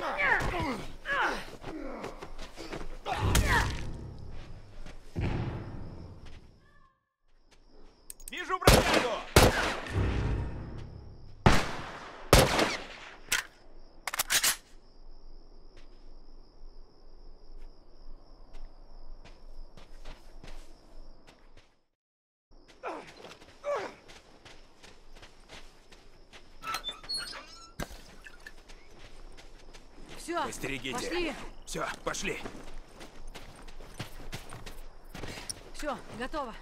Yeah. Все, Постерегите. пошли. Все, пошли. Все, готово.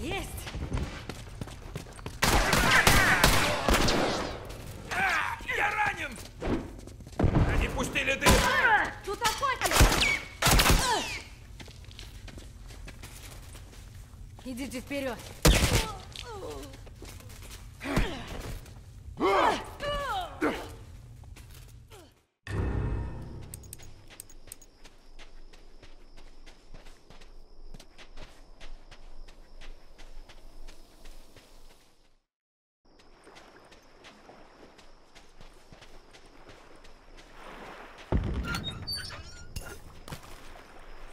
Есть! А, я ранен! Они пустили дым! Тут охотник! Идите вперед.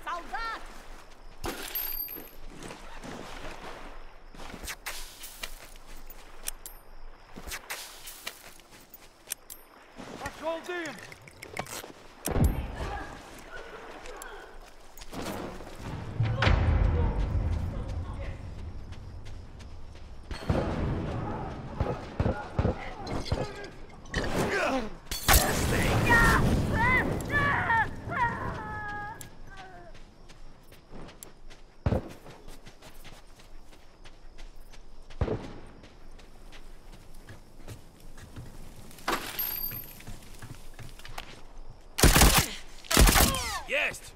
Солдат! Пошел дым! Есть!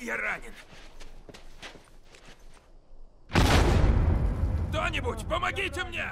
Я ранен. Кто-нибудь, помогите мне!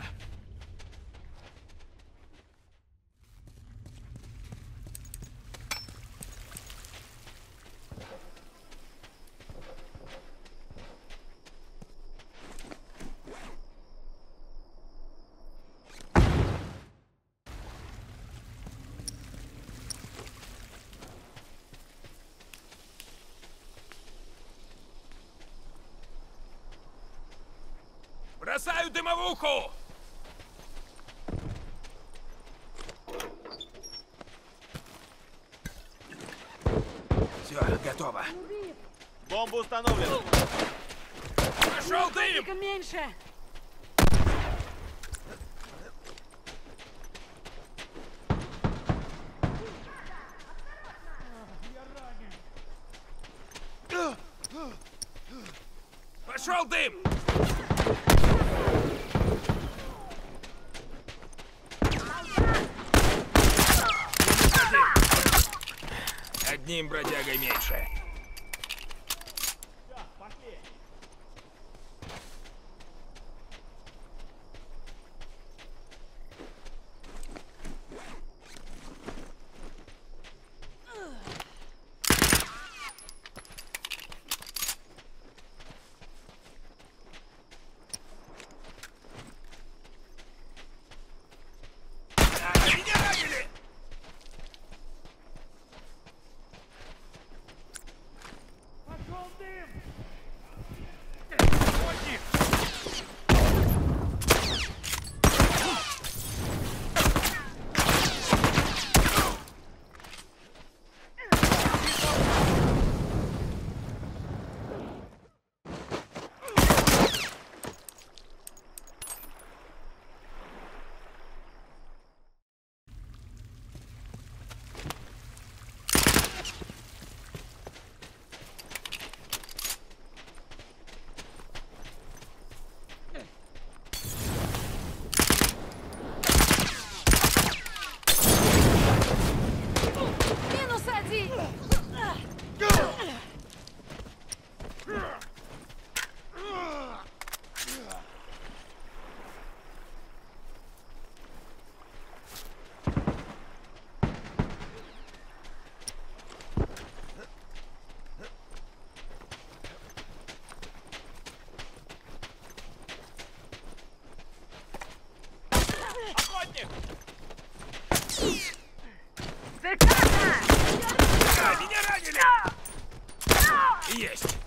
Бросаю дымовуху! Все, готово. Бомба установлена. Пошел дым! Только меньше! Пошел дым! Одним бродягой меньше. есть!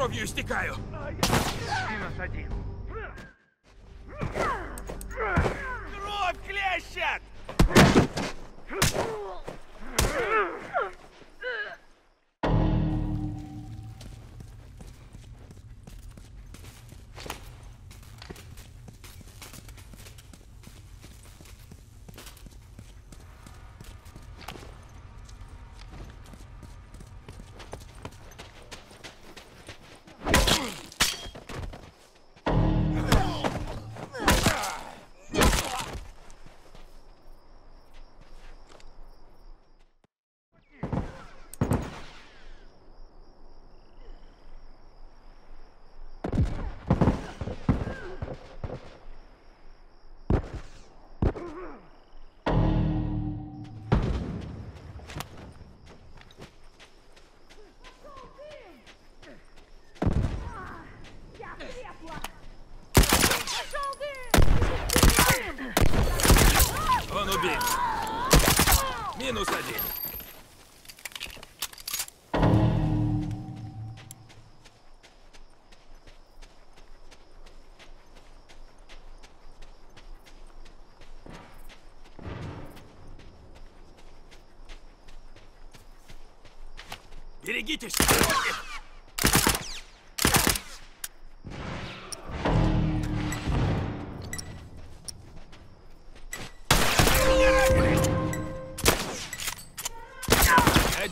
Кровью истекаю! Минус один. Кровь клещет! Минус один! Берегитесь!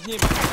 Одним.